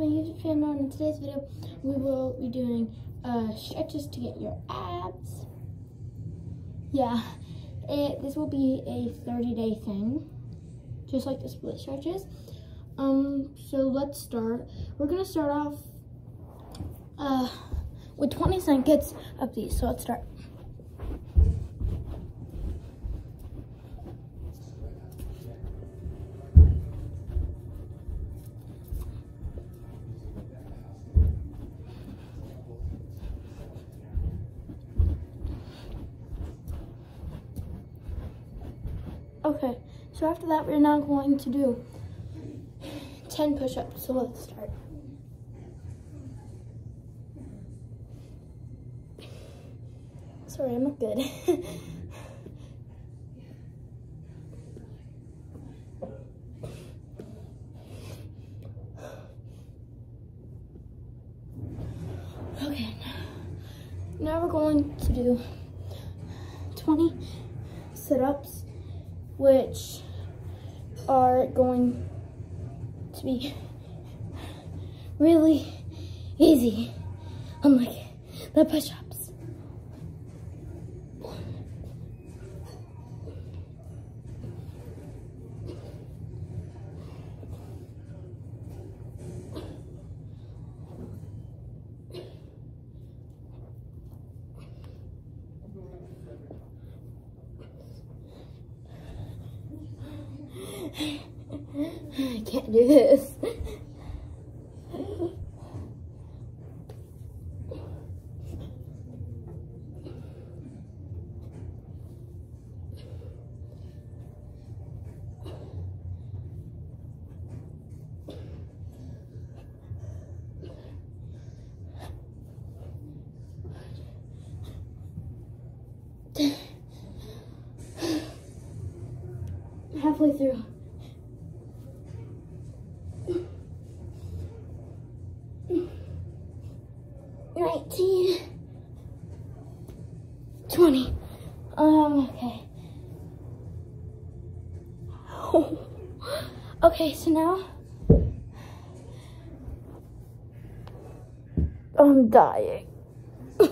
my YouTube channel and in today's video we will be doing uh, stretches to get your abs. Yeah, it, this will be a 30 day thing, just like the split stretches. Um, so let's start. We're gonna start off uh, with 20 seconds of these, so let's start. Okay, so after that, we're now going to do 10 push-ups, so let's start. Sorry, I'm not good. okay, now we're going to do 20 sit-ups which are going to be really easy, unlike the push-ups. I can't do this. Halfway through. Nineteen. Twenty. Um, okay. Okay, so now I'm dying.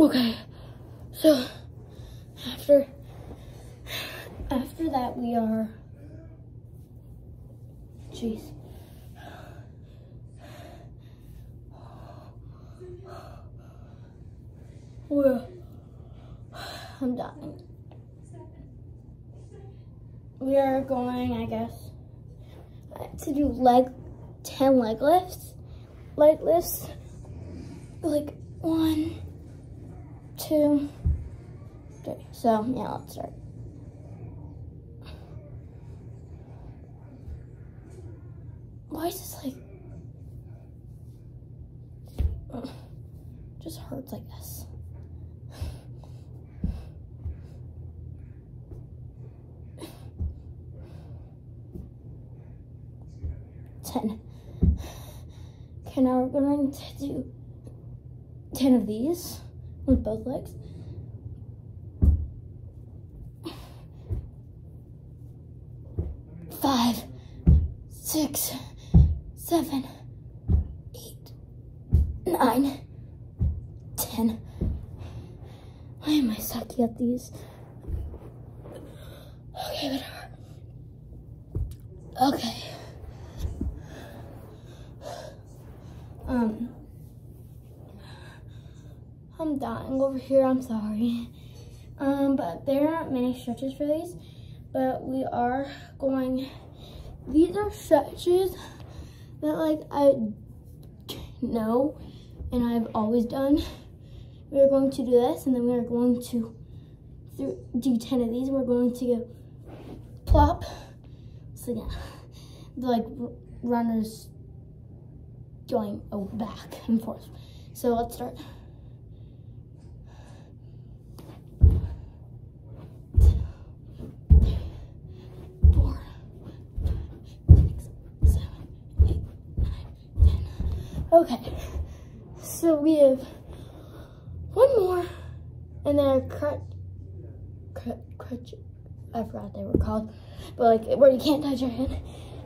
Okay, so after after that we are, jeez. I'm dying. We are going, I guess, to do leg, 10 leg lifts. Leg lifts, like one, two, three. So, yeah, let's start. Why is this like, just hurts like this? Ten. Okay, now we're going to do 10 of these with both legs. Five, six, seven, eight, nine, ten. Why am I sucky at these? Okay, whatever. Okay. Um, I'm dying over here, I'm sorry. Um, but there aren't many stretches for these, but we are going, these are stretches that like I know and I've always done. We're going to do this and then we're going to do 10 of these. We're going to go plop, so yeah, the like runners going oh, back and forth. So let's start. Four, six, seven, eight, nine, ten. Okay, so we have one more, and then crutch, crutch, crutch, I forgot they were called, but like where you can't touch your hand.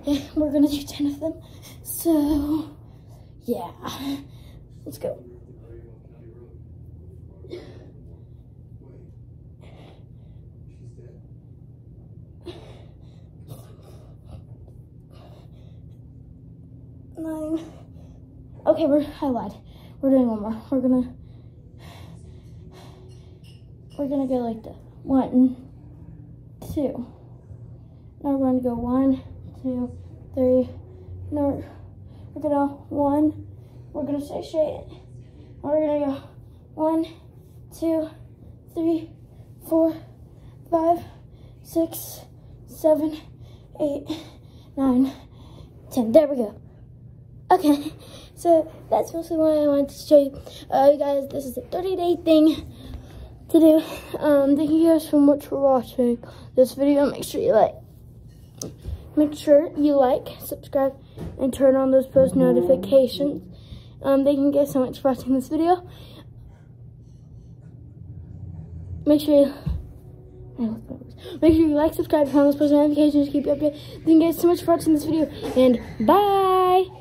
We're gonna do 10 of them. So, yeah, let's go. Okay, we're, I lied. We're doing one more. We're gonna, we're gonna go like the one, two. Now we're going to go one, two, three. No, we're gonna one. We're gonna stay straight. We're gonna go one, two, three, four, five, six, seven, eight, nine, ten. There we go. Okay, so that's mostly what I wanted to show you. Uh, you guys, this is a 30 day thing to do. Um, thank you guys so much for watching this video. Make sure you like, make sure you like, subscribe, and turn on those post notifications. Um, thank you guys so much for watching this video. Make sure you Make sure you like, subscribe, turn on those post notifications to keep you updated. Thank you guys so much for watching this video, and bye!